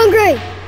hungry.